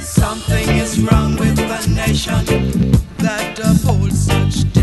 Something is wrong with the nation that upholds such.